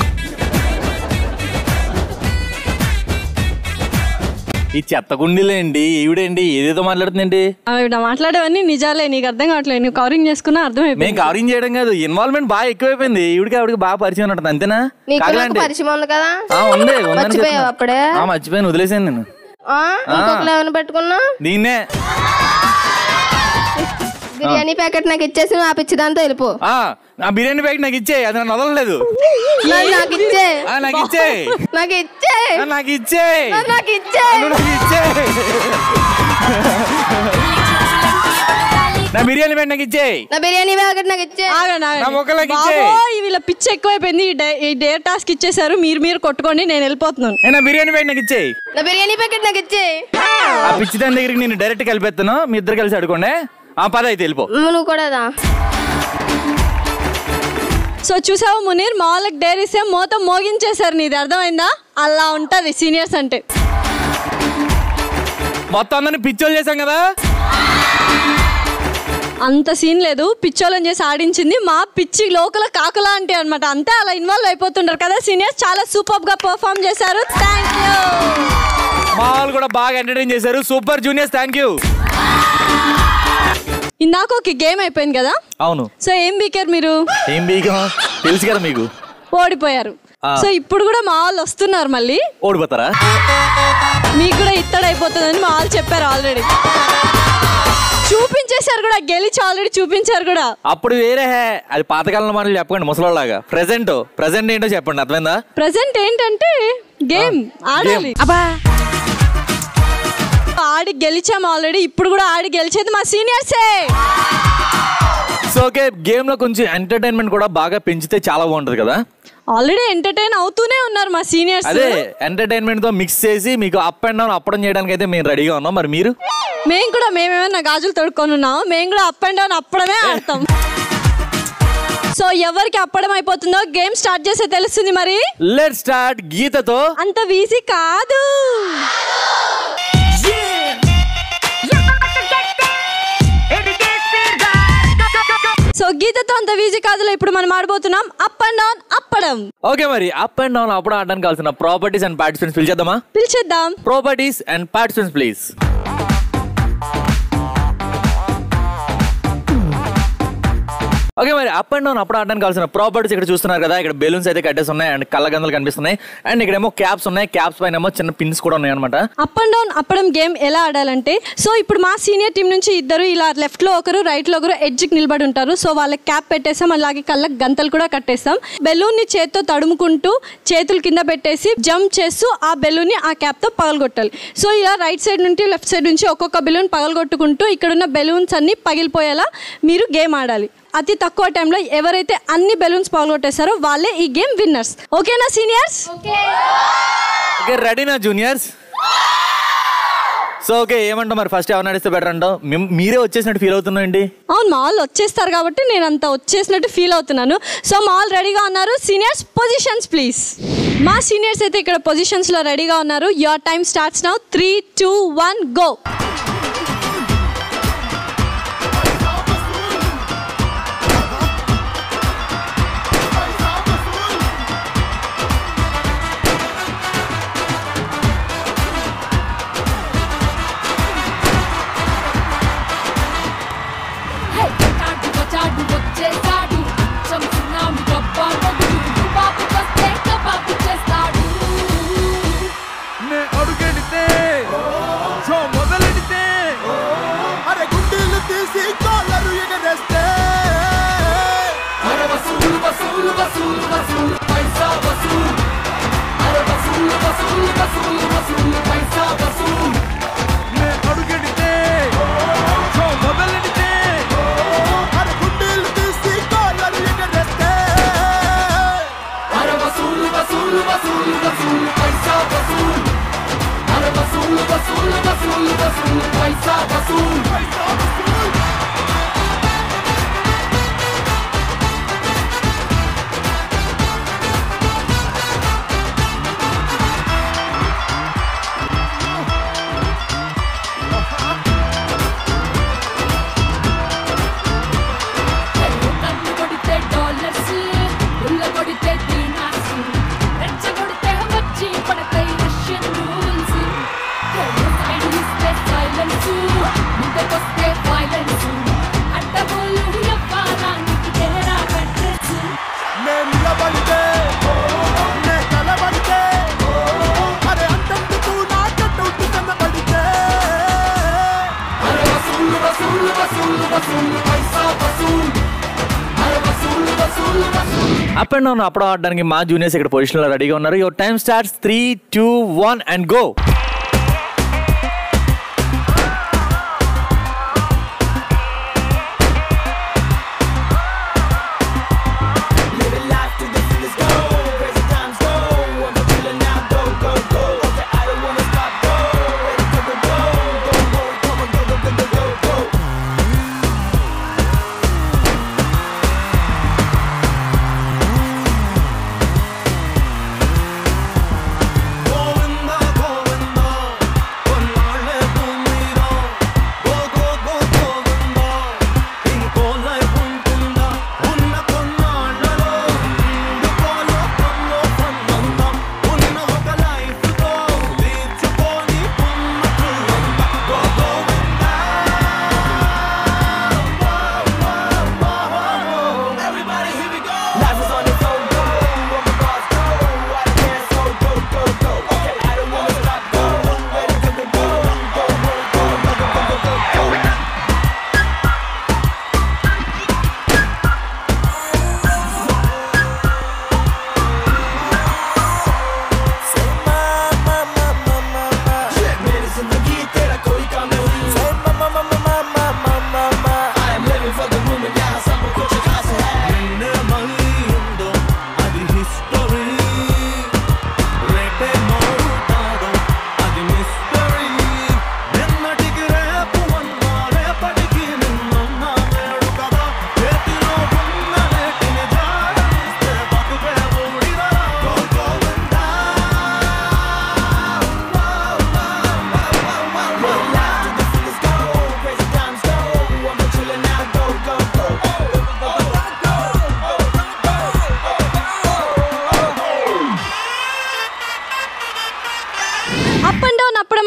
ఈ చెత్త గుండీలేండి? ఈవిడేంటి? ఏదేదో మాట్లాడుతుందండి ఆవిడ మాట్లాడేవన్నీ నిజాలే నీకు అర్థం కావట్లేదు. నువ్వు కవరింగ్ చేసుకున్నా మేము అర్థమైపోయింది కవరింగ్ చేయడం కాదు ఇన్వాల్వ్మెంట్ బాగా ఎక్కువైపోయింది. ఈవిడికి ఆవిడకి బాగా పరిచయం ఉంటుంది అంతేనా? నీకు నాకు కాగలండి. పరిచయం ఉంది కదా? ఆ, ఉంది ఉందని మర్చిపోయావు చెప్తున్నా. అప్పుడే? ఆ, మర్చిపోయాను వదిలేసాను నేను. ఇంకొకరు ఎవరిని పెట్టుకున్నా? దీన్నే బిర్యానీ ప్యాకెట్ నాకు ఇచ్చేసి నువ్వు ఆ పిచ్చి దాంతో వెళ్ళిపో ఆ, నా బిర్యానీ బ్యాగ్ నాకు ఇచ్చే అది నన్ను వదలలేదు నాకు నాకు ఇచ్చే ఆ, నాకు ఇచ్చే నాకు ఇచ్చే నాకు ఇచ్చే నాకు ఇచ్చే నాకు ఇచ్చే నా బిర్యానీ బ్యాగ్ నాకు ఇచ్చే నా బిర్యానీ ప్యాకెట్ నాకు ఇచ్చే. నా మొక్కలకి ఇచ్చే. వీళ్ళ పిచ్చి ఎక్కువైపోయింది ఈ డే- టాస్క్ ఇచ్చేసారు మీరు మీరు కొట్టుకోండి నేను వెళ్ళిపోతున్నాను నా బిర్యానీ బ్యాగ్ నాకు ఇచ్చే నా బిర్యానీ ప్యాకెట్ నాకు ఇచ్చే ఆ పిచ్చి దాని దగ్గరికి నేను డైరెక్ట్ కలిపేస్తాను మీ ఇద్దరు కలిసి ఆడుకోండి ఆ పద అయితే వెళ్ళిపో. నువ్వు కూడా దా సో చూసావు మునీర్? మా వాళ్ళకి డేర్ ఇస్తే మోతం మోగించేశారు. నీది అర్థమైందా? అలా ఉంటది సీనియర్స్ అంటే. మొత్తం అందరిని పిచ్చోలు చేశాం కదా? అంత సీన్ లేదు. పిచ్చోళ్ళని చేసి ఆడించింది మా పిచ్చి లోకల కాకులా అంటే అనమాట అంతే అలా ఇన్వాల్వ్ అయిపోతుంటారు కదా సీనియర్స్? చాలా సూపర్గా పర్ఫామ్ చేశారు. థ్యాంక్ యూ మా వాళ్ళు కూడా బాగా ఎంటర్టైన్ చేశారు. సూపర్ జూనియర్స్ థ్యాంక్ యూ ఇందాక ఒక గేమ్ అయిపోయింది కదా? అవును. సో ఏం బీకారు మీరు? ఏం బీగం తెలుసు కదా మీకు. ఓడిపోయారు. సో ఇప్పుడు కూడా మా వాళ్ళు వస్తున్నారు మళ్ళీ. ఓడిపోతారా? మీకు కూడా ఇత్తడి అయిపోతుందని మా వాళ్ళు చెప్పారు ఆల్రెడీ చూపించేశారు కూడా గెలిచి ఆల్రెడీ చూపించారు కూడా. అప్పుడు వేరే హే అది పాతకాలంలో మాటలు చెప్పకండి ముసలోళ్ళలాగా. ప్రెసెంట్ ప్రెసెంట్ ఏంటో చెప్పండి అర్థమైందా? ప్రజెంట్ ఏంటంటే గేమ్ ఆడాలి. ఆడి గెలిచాం ఆల్రెడీ ఇప్పుడు కూడా ఆడి గెలిచేది మా సీనియర్సే సో ఓకే గేమ్లో కొంచెం ఎంటర్టైన్మెంట్ కూడా బాగా పెంచితే చాలా బాగుంటది కదా? ఆల్రెడీ ఎంటర్టైన్ అవుతూనే ఉన్నారు మా సీనియర్స్ అదే ఎంటర్టైన్మెంట్తో మిక్స్ చేసి మీకు అప్ అండ్ డౌన్ అప్పడం చేయడానికి అయితే మేము రెడీగా ఉన్నాం. మరి మీరు? మేము కూడా మేమేమైనా గాజులు తొడుక్కొని ఉన్నాం. మేము కూడా అప్ అండ్ డౌన్ అప్పడమే ఆడతాం. సో ఎవరికి అప్పడం అయిపోతుందో గేమ్ స్టార్ట్ చేస్తే తెలుస్తుంది మరి. లెట్ స్టార్ట్ గీతతో. అంత వీసీ కాదు. సో గీతతో అంత వీజీ కాదులో ఇప్పుడు మనం ఆడబోతున్నాం అప్ అండ్ డౌన్ అప్పడం. ఓకే మరి అప్ అండ్ డౌన్ అప్పుడు ఆడడానికి కావాల్సిన ప్రాపర్టీస్ అండ్ పార్టిసిపెంట్స్ పిలిచేద్దామా? పిలిచేద్దాం. Properties and participants please okay మరి అప్ అండ్ డౌన్ అప్పుడు ఆడడానికి కావాల్సిన ప్రాపర్టీస్ ఇక్కడ చూస్తున్నారు కదా. ఇక్కడ బెలూన్స్ అయితే కట్టేసి ఉన్నాయి అండ్ కళ్ళగందలు కనిపిస్తున్నాయి. అండ్ ఇక్కడేమో క్యాప్స్ ఉన్నాయి. క్యాప్స్ పైన ఏమో చిన్న పిన్స్ కూడా ఉన్నాయి అనమాట అప్ అండ్ డౌన్ అప్పడం గేమ్ ఎలా ఆడాలంటే సో ఇప్పుడు మా సీనియర్ టీం నుంచి ఇద్దరు ఇలా లెఫ్ట్లో ఒకరు రైట్లో ఒకరు ఎడ్జ్కి నిలబడి ఉంటారు. సో వాళ్ళకి క్యాప్ పెట్టేస్తాం అలాగే కళ్ళకి గంతలు కూడా కట్టేస్తాం. బెలూన్ని చేత్తో తడుముకుంటూ చేతులు కింద పెట్టేసి జంప్ చేస్తూ ఆ బెలూన్ని ఆ క్యాప్తో పగలగొట్టాలి. సో ఇలా రైట్ సైడ్ నుండి లెఫ్ట్ సైడ్ నుంచి ఒక్కొక్క బెలూన్ పగలగొట్టుకుంటూ ఇక్కడున్న బెలూన్స్ అన్ని పగిలిపోయేలా మీరు గేమ్ ఆడాలి. అతి తక్కువ టైంలో ఎవరైతే అన్ని బెలూన్స్ పగలగొట్టేస్తారో వాళ్ళే ఈ గేమ్ విన్నర్స్. ఓకేనా సీనియర్స్? ఓకే. రెడీనా జూనియర్స్? సో ఓకే ఏమంటావు మరి? ఫస్ట్ ఎవరు నడిస్తే బెటర్ అంటావు? మేము- మీరే వచ్చేసినట్టు ఫీల్ అవుతున్నాండి అవును మా వాళ్ళు వచ్చేస్తారు కాబట్టి నేను అంత వచ్చేసినట్టు ఫీల్ అవుతున్నాను. సో మా వాళ్ళు రెడీగా ఉన్నారు. సీనియర్స్ పొజిషన్స్ ప్లీజ్ మా సీనియర్స్ అయితే ఇక్కడ పొజిషన్స్లో రెడీగా ఉన్నారు. Your time starts now three two one go वसूल वसूल वसूल पैसा वसूल पैसा वसूल అప్ అప్పుడు ఆడడానికి మా జూనియర్స్ ఇక్కడ పొజిషన్లో రెడీగా ఉన్నారు. Your time starts three two one and go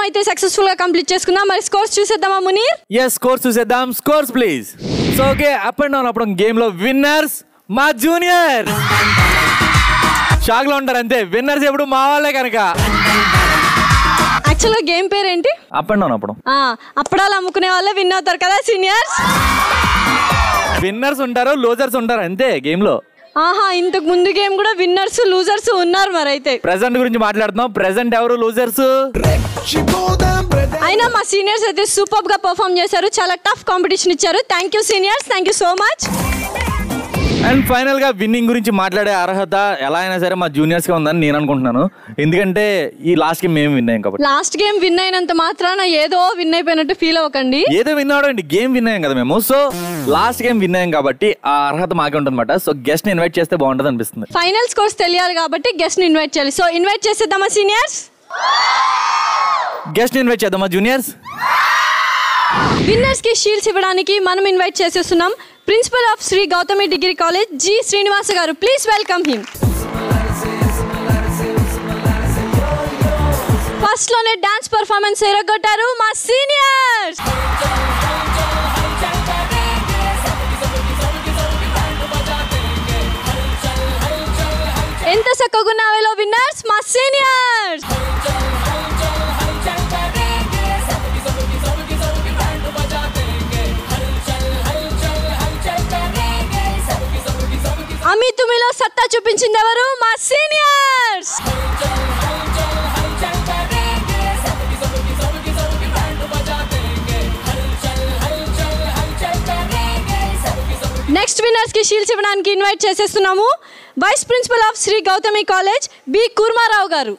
అయితే సక్సెస్ఫుల్గా కంప్లీట్ చేసుకుందాం. మరి స్కోర్స్ చూసేద్దామా మునీర్? ఎస్ స్కోర్స్ చూసేద్దాం. Scores please so okay up and down అప్పుడు గేమ్లో విన్నర్స్ మా జూనియర్ షాక్లో ఉంటారు అంతే. విన్నర్స్ ఎప్పుడు మా వాళ్ళే కనుక. యాక్చువల్గా గేమ్ పేరు ఏంటి అప్ అండ్ డౌన్ అప్పుడు. ఆ, అప్పడాలు అమ్ముకునే వాళ్ళే విన్ అవుతారు కదా సీనియర్స్ విన్నర్స్ ఉంటారు లూజర్స్ ఉంటారు అంతే గేమ్లో. ఆహా ఇంతకు ముందు గేమ్ కూడా విన్నర్స్ లూజర్స్ ఉన్నారు మరి అయితే ప్రెసెంట్ గురించి మాట్లాడుతున్నాం. ప్రెసెంట్ ఎవరు? లూజర్స్ అయినా మా సీనియర్స్ అయితే సూపర్గా పర్ఫామ్ చేశారు. చాలా టఫ్ కాంపిటీషన్ ఇచ్చారు. Thank you seniors thank you so much and ఫైనల్గా విన్నింగ్ గురించి మాట్లాడే అర్హత ఎలా అయినా సరే మా జూనియర్స్గా ఉందని నేను అనుకుంటున్నాను. ఎందుకంటే ఈ లాస్ట్ గేమ్ మేము విన్ అయ్యాం కాబట్టి. లాస్ట్ గేమ్ విన్ అయినంత మాత్రాన ఏదో విన్ అయిపోయినట్టు ఫీల్ అవ్వకండి. ఏదో విన్ అవడం అండి. గేమ్ విన్ అయ్యాం కదా మేము. సో లాస్ట్ గేమ్ విన్ అయ్యాం కాబట్టి ఆ అర్హత మాకే ఉంటుంది సో గెస్ట్ని ఇన్వైట్ చేస్తే బాగుంటుంది అనిపిస్తుంది. ఫైనల్ స్కోర్స్ తెలియాలి కాబట్టి గెస్ట్ని ఇన్వైట్ చేయాలి. సో ఇన్వైట్ చేసేద్దామా సీనియర్స్ గెస్ట్ని ఇన్వైట్ చేద్దామా జూనియర్స్ విన్నర్స్కి షీల్డ్స్ ఇవ్వడానికి మనం ఇన్వైట్ చేసేస్తున్నాం. Principal of Shri Gautami degree college G Srinivasa గారు. Please welcome him. ఫస్ట్లోనే dance performance ఎరగొట్టారు మా సీనియర్ అమితుమిలో సత్తా చూపించింది ఎవరు? మా సీనియర్స్! నెక్స్ట్ విన్నర్స్కి షీల్డ్స్ ఇవ్వడానికి invite చేసేస్తున్నాము. Vice principal of Shri Gautami college B Kurmarao గారు.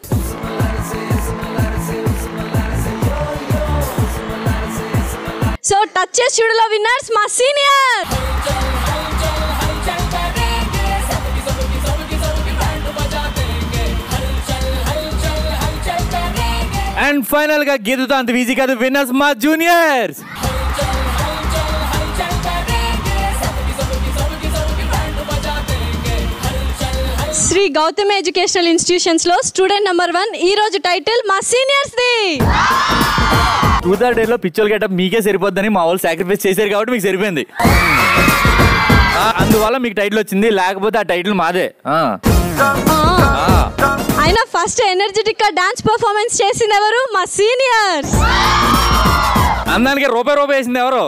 సో టచ్ చేసి చూడలో విన్నర్స్ మా సీనియర్! అండ్ ఫైనల్గా గీతతో అంత ఈజీ కాదు. విన్నర్స్ మా జూనియర్స్ శ్రీ గౌతమి ఎడ్యుకేషనల్ ఇన్స్టిట్యూషన్స్లో స్టూడెంట్ నెంబర్ వన్ ఈ రోజు టైటిల్ మా సీనియర్స్ ది. టూ థర్డ్ డేలో పిక్చర్ గెటప్ మీకే సరిపోద్దని మా వాళ్ళు సాక్రిఫైస్ చేశారు కాబట్టి మీకు సరిపోయింది. అందువల్ల మీకు టైటిల్ వచ్చింది. లేకపోతే ఆ టైటిల్ మాదే. ఫస్ట్ ఎనర్జెటిక్గా డాన్స్ పర్ఫార్మెన్స్ చేసింది ఎవరు? మా సీనియర్స్. అందానికి రూపాయి రూపాయి వేసింది ఎవరు?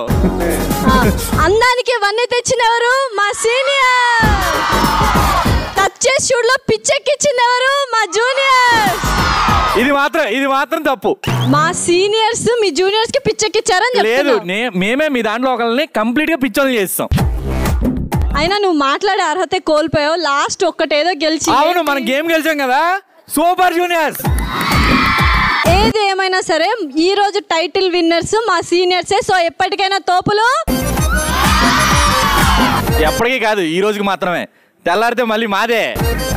అందానికి వన్నె తెచ్చిన ఎవరు? మా సీనియర్ వచ్చే షూట్లో పిచ్చెక్కిచ్చింది ఎవరు? మా జూనియర్స్. ఇది మాత్రం ఇది మాత్రం తప్పు. మా సీనియర్స్ మీ జూనియర్స్కి పిచ్చెక్కిచ్చారని లేదు మేమే మీ దాంట్లో ఒకళ్ళని కంప్లీట్గా పిచ్చోని చేస్తాం. అయినా నువ్వు మాట్లాడే అర్హత కోల్పోయావు. లాస్ట్ ఒక్కటేదో గెలిచి అవును మనం గేమ్ గెలిచాం కదా? Super juniors! ఏది ఏమైనా సరే ఈ రోజు టైటిల్ విన్నర్స్ మా సీనియర్సే. సో ఎప్పటికైనా తోపులు? ఎప్పటికీ కాదు ఈ రోజుకి మాత్రమే. తెల్లారితే మళ్ళీ మాదే.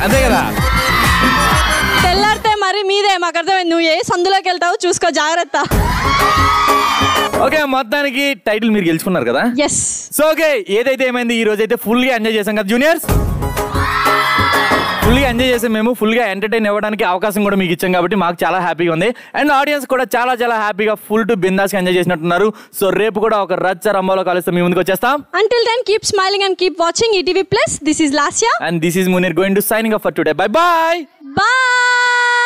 అంతే కదా? తెల్లారితే మరి మీదే. మాకు అర్థమైంది. నువ్వు ఏ సందులోకి వెళ్తావు చూసుకో జాగ్రత్త. ఓకే మొత్తానికి టైటిల్ మీరు గెలుచుకున్నారు కదా? ఎస్ సో ఓకే ఏదైతే ఏమైంది ఈ రోజు అయితే ఫుల్గా ఎంజాయ్ చేసాం కదా జూనియర్స్? ఫుల్గా ఎంజాయ్ చేసాం మేము ఫుల్గా ఎంటర్టైన్ అవ్వడానికి అవకాశం కూడా మీకు ఇచ్చాం కాబట్టి మాకు చాలా హ్యాపీగా ఉంది. అండ్ ఆడియన్స్ కూడా చాలా చాలా హ్యాపీగా ఫుల్ టు బిందాస్ ఎంజాయ్ చేసినట్టున్నారు. సో రేపు కూడా ఒక రచ్చ రంబాలో కలిస్తే. మీ ముందుకు వచ్చేస్తాం. Until then keep smiling and keep watching ETV plus this is Lasya and this is Munir going to signing up for today bye bye bye